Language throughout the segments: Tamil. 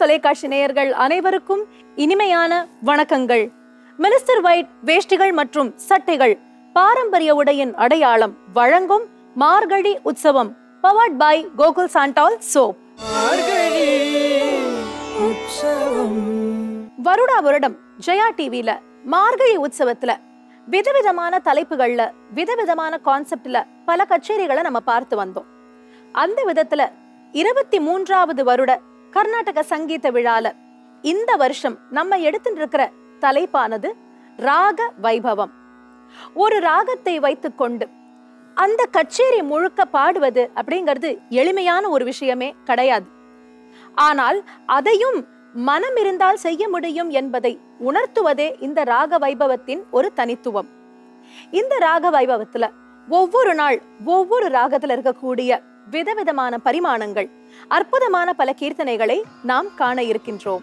தொலைக்காட்சி நேயர்கள் அனைவருக்கும் இனிமையான வணக்கங்கள். மினிஸ்டர் ஒயிட் வேஷ்டிகள் மற்றும் சட்டைகள் பாரம்பரிய உடையின் அடையாளம் வழங்கும் Margazhi Utsavam powered by Gokul sandal soap வருடா வருடம் ஜெயா டிவில மார்கழி உற்சவத்துல விதவிதமான தலைப்புகள்ல விதவிதமான கான்செப்ட்ல பல கச்சேரிகளை நம்ம பார்த்து வந்தோம். அந்த விதத்துல இருபத்தி மூன்றாவது வருட கர்நாடக சங்கீத விழால இந்த வருஷம் நம்ம எடுத்துட்டு இருக்கிற தலைப்பானது ராக வைபவம். ஒரு ராகத்தை வைத்துக்கொண்டு அந்த கச்சேரி முழுக்க பாடுவது அப்படிங்கிறது எளிமையான ஒரு விஷயமே கிடையாது. ஆனால் அதையும் மனம் இருந்தால் செய்ய முடியும் என்பதை உணர்த்துவதே இந்த ராக வைபவத்தின் ஒரு தனித்துவம். இந்த ராக வைபவத்துல ஒவ்வொரு நாள் ஒவ்வொரு ராகத்துல இருக்கக்கூடிய விதவிதமான பரிமாணங்கள் அற்புதமான பல கீர்த்தனைகளை நாம் காண இருக்கின்றோம்.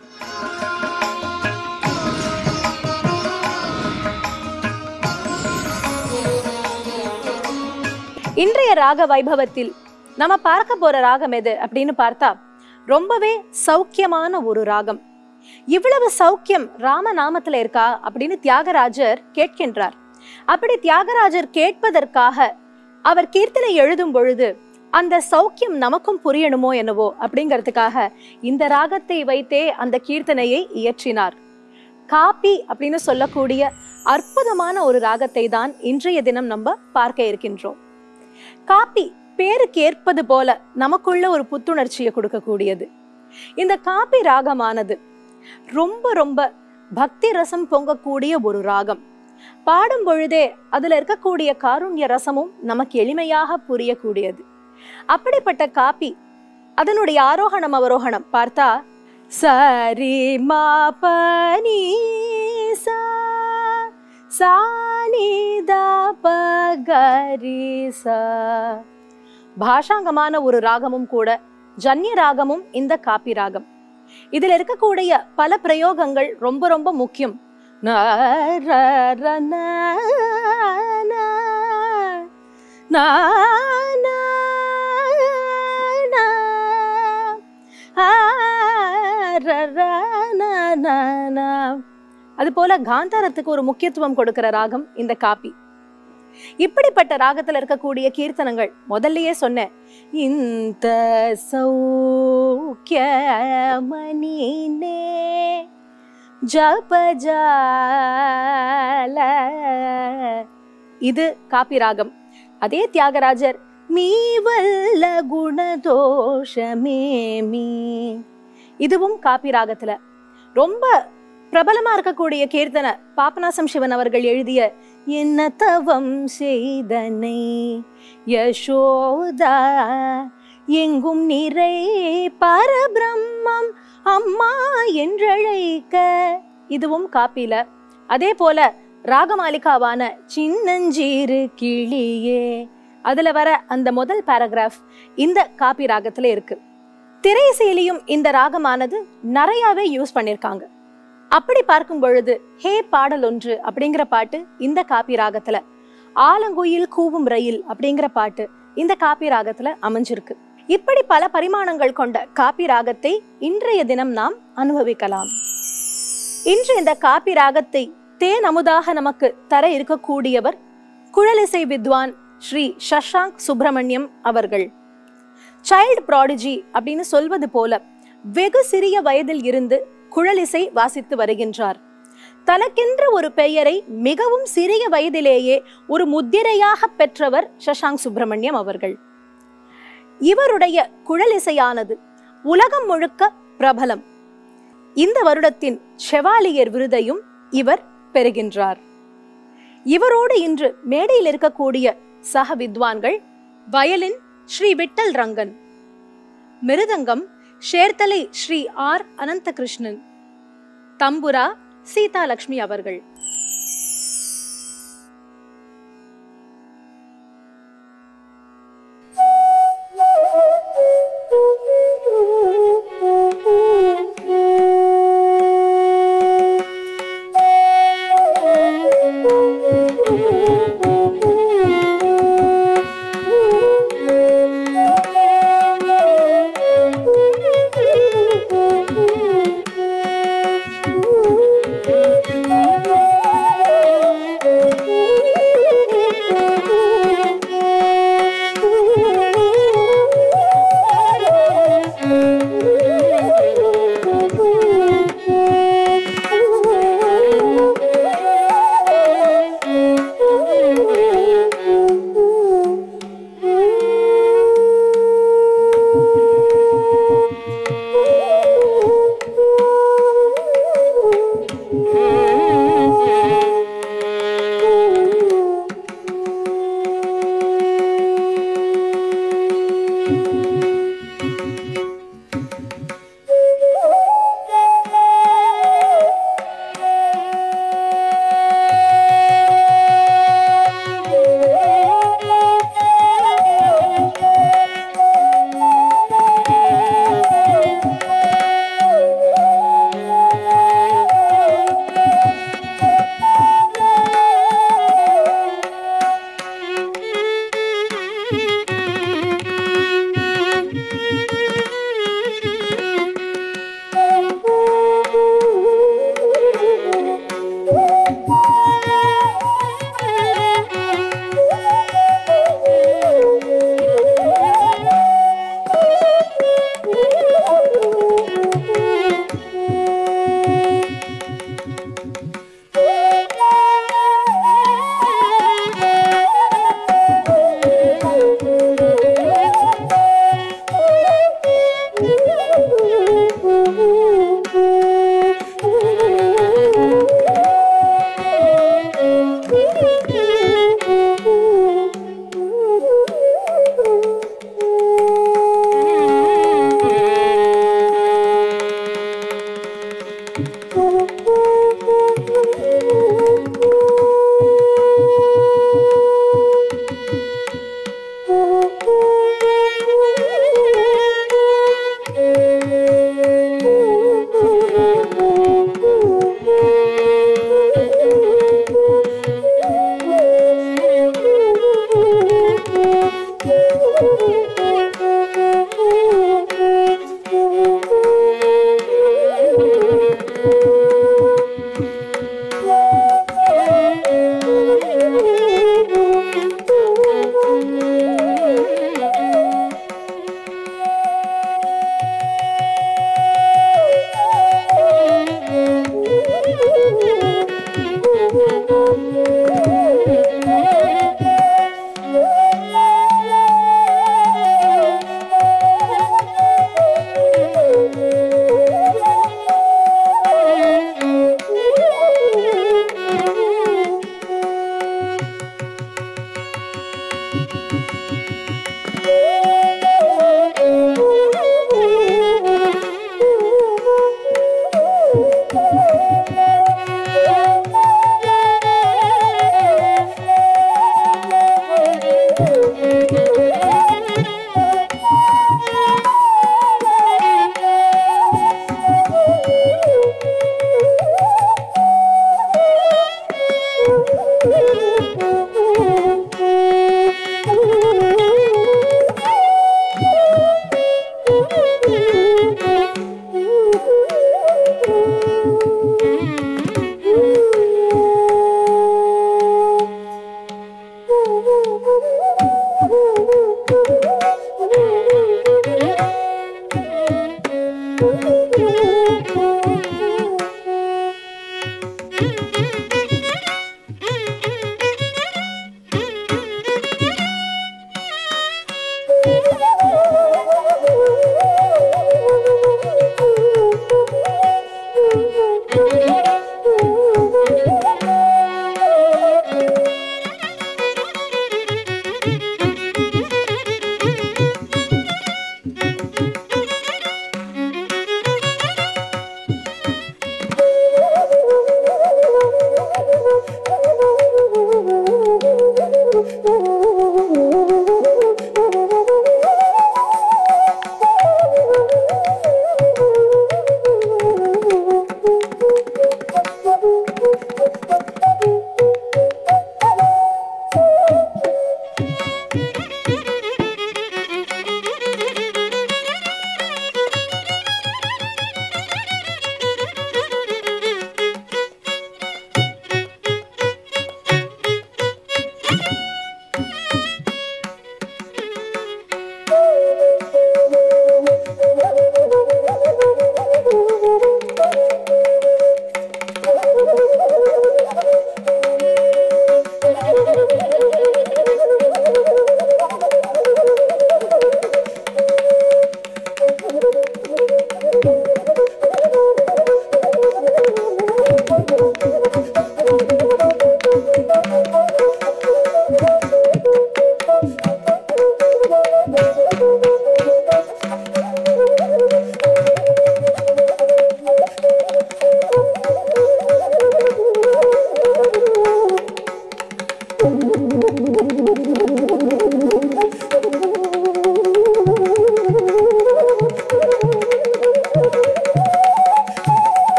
இன்றைய ராக வைபவத்தில் நம்ம பார்க்க போற ராகம் எது அப்படின்னு பார்த்தா ரொம்பவே சௌக்கியமான ஒரு ராகம். இவ்வளவு சௌக்கியம் ராம நாமத்துல இருக்கா அப்படின்னு தியாகராஜர் கேட்கின்றார். அப்படி தியாகராஜர் கேட்பதற்காக அவர் கீர்த்தனை எழுதும் பொழுது அந்த சௌக்கியம் நமக்கும் புரியணுமோ என்னவோ அப்படிங்கிறதுக்காக இந்த ராகத்தை வைத்தே அந்த கீர்த்தனையை இயற்றினார். காப்பி அப்படின்னு சொல்லக்கூடிய அற்புதமான ஒரு ராகத்தை தான் இன்றைய தினம் நம்ம பார்க்க இருக்கின்றோம். காப்பி பேருக்கு ஏற்பது போல நமக்குள்ள ஒரு புத்துணர்ச்சியை கொடுக்கக்கூடியது. இந்த காப்பி ராகமானது ரொம்ப ரொம்ப பக்தி ரசம் பொங்கக்கூடிய ஒரு ராகம். பாடும் பொழுதே அதுல இருக்கக்கூடிய காருண்ய ரசமும் நமக்கு எளிமையாக புரியக்கூடியது. அப்படிப்பட்ட காப்பி அதனுடைய ஆரோகணம் அவரோகணம் பார்த்தா சரி மா பனி சா பகரி சா. பாஷாங்கமான ஒரு ராகமும் கூட ஜன்ய ராகமும் இந்த காப்பி ராகம். இதில் இருக்கக்கூடிய பல பிரயோகங்கள் ரொம்ப ரொம்ப முக்கியம். ந, ர, ந, அது போல காந்தாரத்துக்கு ஒரு முக்கியத்துவம் கொடுக்கிற ராகம் இந்த காப்பி. இப்படிப்பட்ட ராகத்துல இருக்கக்கூடிய கீர்த்தனங்கள் முதல்லயே சொன்னேன் இந்த சௌக்கிய ஜபஜால இது காப்பி ராகம். அதே தியாகராஜர் மீ வல்ல குணதோஷமே மீ இதுவும் காப்பி ராகத்துல ரொம்ப பிரபலமா இருக்கக்கூடிய கீர்த்தனை பாபநாசம் சிவன் அவர்கள் எழுதிய என்ன தவம் செய்தனை? யசோதா எங்கும் நிறை பரபிரம்மம் அம்மா என்றழைக்க. இதுவும் காப்பில. அதே போல ராகமாலிகாவான சின்னஞ்சீரு கிளியே அதுல வர அந்த முதல் பேராகிராஃப் இந்த காப்பி ராகத்துல இருக்கு. திரையிசையிலையும் இந்த ராகமானது நிறையாவே யூஸ் பண்ணிருக்காங்க. அப்படி பார்க்கும் பொழுது ஹே பாடல் ஒன்று அப்படிங்கிற பாட்டு இந்த காப்பி ராகத்துல ஆலங்குயில் கூவும் ரயில் அப்படிங்கிற பாட்டு இந்த காப்பி ராகத்துல அமைஞ்சிருக்கு. இப்படி பல பரிமாணங்கள் கொண்ட காப்பி ராகத்தை இன்றைய தினம் நாம் அனுபவிக்கலாம். இன்று இந்த காப்பி ராகத்தை தேன் அமுதாக நமக்கு தர இருக்கக்கூடியவர் குழலிசை வித்வான் ஸ்ரீ சஷாங்க் சுப்பிரமணியம் அவர்கள். சைல்டு ப்ராடிஜி அப்படின்னு சொல்வது போல வெகு சிறிய வயதில் இருந்து குழலிசை வாசித்து வருகின்றார். தனக்கென்று ஒரு பெயரை மிகவும் சிறிய வயதிலேயே ஒரு முத்திரையாக பெற்றவர் சஷாங்க் சுப்பிரமணியம் அவர்கள். இவருடைய குழலிசையானது உலகம் முழுக்க பிரபலம். இந்த வருடத்தின் செவாலியர் விருதையும் இவர் பெறுகின்றார். இவரோடு இன்று மேடையில் இருக்கக்கூடிய சக வித்வான்கள். வயலின் ஸ்ரீ விட்டல் ரங்கன். மிருதங்கம் ஷேர்தலை ஸ்ரீ ஆர் அனந்தகிருஷ்ணன். தம்புரா சீதாலட்சுமி அவர்கள்.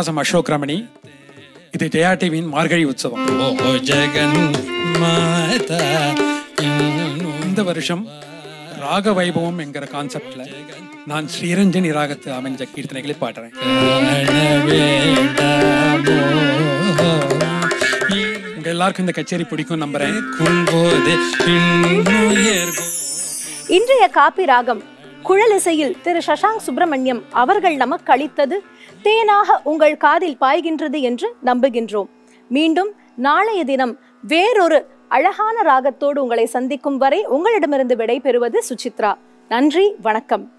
ஷானாசம் அசோக் ரமணி இது ஜெயா டிவியின் மார்கழி உற்சவம். ஜெகன் இந்த வருஷம் ராக வைபவம் என்கிற கான்செப்ட்ல நான் ஸ்ரீரஞ்சனி ராகத்து அமைஞ்ச கீர்த்தனைகளை பாடுறேன். உங்க எல்லாருக்கும் இந்த கச்சேரி பிடிக்கும் நம்புறேன். இன்றைய காப்பி ராகம் குழலிசையில் திரு சசாங் சுப்பிரமணியம் அவர்கள் நமக்கு அளித்தது தேனாக உங்கள் காதில் பாய்கின்றது என்று நம்புகின்றோம். மீண்டும் நாளைய தினம் வேறொரு அழகான ராகத்தோடு உங்களை சந்திக்கும் வரை உங்களிடமிருந்து விடை பெறுவது சுசித்ரா. நன்றி வணக்கம்.